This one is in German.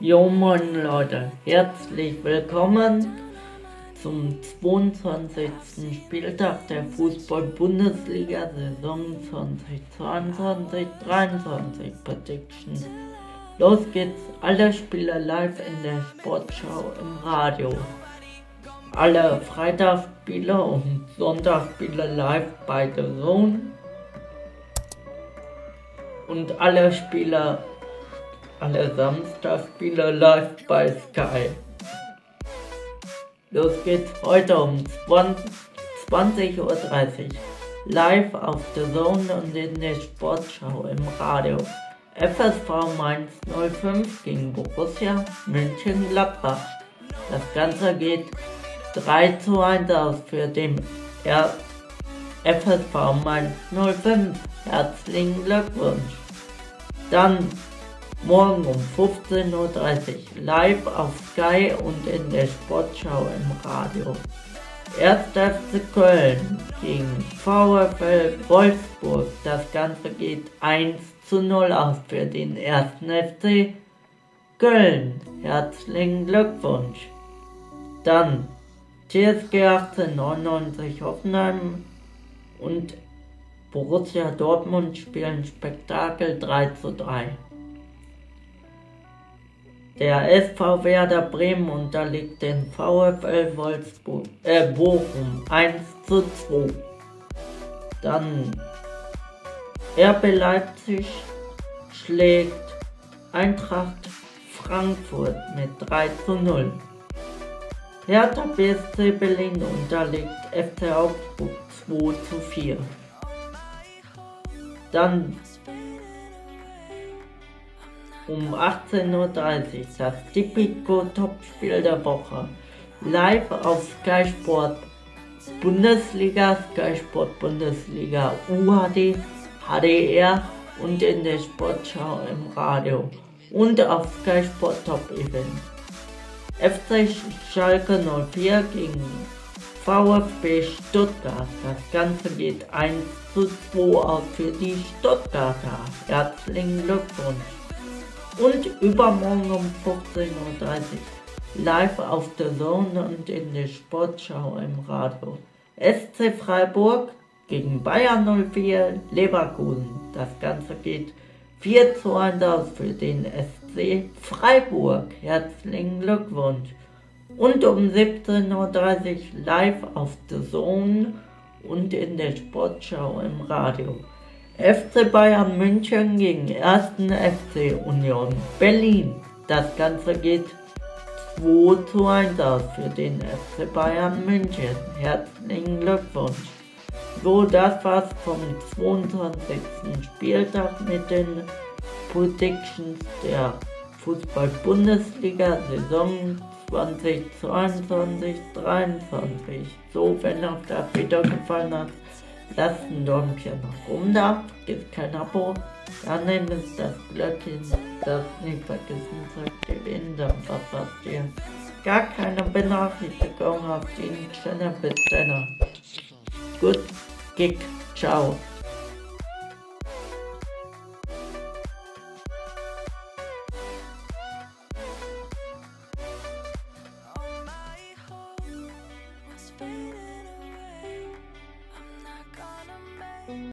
Jo moin Leute, herzlich willkommen zum 22. Spieltag der Fußball-Bundesliga Saison 2022-23 Prediction. Los geht's, alle Spieler live in der Sportschau im Radio. Alle Freitagsspieler und Sonntagsspieler live bei The Zone. Und alle Spieler alle Samstagspiele live bei Sky. Los geht's heute um 20.30 Uhr live auf der Zone und in der Sportschau im Radio. FSV Mainz 05 gegen Borussia München-Gladbach. Das Ganze geht 3 zu 1 aus für den FSV Mainz 05. Herzlichen Glückwunsch. Dann Morgen um 15.30 Uhr live auf Sky und in der Sportschau im Radio. 1. FC Köln gegen VfL Wolfsburg. Das Ganze geht 1 zu 0 aus für den 1. FC Köln. Herzlichen Glückwunsch. Dann TSG 1899 Hoffenheim und Borussia Dortmund spielen Spektakel 3 zu 3. Der SV Werder Bremen unterliegt den VfL Wolfsburg, äh, Bochum 1 zu 2. Dann RB Leipzig schlägt Eintracht Frankfurt mit 3 zu 0. Hertha BSC Berlin unterliegt FC Augsburg 2 zu 4. Dann um 18.30 Uhr das Tipico Topspiel der Woche. Live auf Sky Sport Bundesliga, Sky Sport Bundesliga UHD, HDR und in der Sportschau im Radio und auf Sky Sport Top Event. FC Schalke 04 gegen VfB Stuttgart. Das Ganze geht 1 zu 2 aus für die Stuttgarter. Herzlichen Glückwunsch und übermorgen um 15.30 Uhr live auf der Zone und in der Sportschau im Radio. SC Freiburg gegen Bayern 04 Leverkusen. Das Ganze geht 4 zu 1 aus für den SC Freiburg. Herzlichen Glückwunsch. Und um 17.30 Uhr live auf der Zone und in der Sportschau im Radio. FC Bayern München gegen 1. FC Union Berlin. Das Ganze geht 2 zu 1 aus für den FC Bayern München. Herzlichen Glückwunsch. So, das war's vom 22. Spieltag mit den Predictions der Fußball-Bundesliga Saison 2022-23. So, wenn euch das Video gefallen hat, Lasst ein Däumchen nach oben da, gibt kein Abo, daneben ist das Glöckchen, das nicht vergessen zu aktivieren, dann verpasst ihr gar keine Benachrichtigung auf den Channel. Bis dann. Gut, Kick, ciao.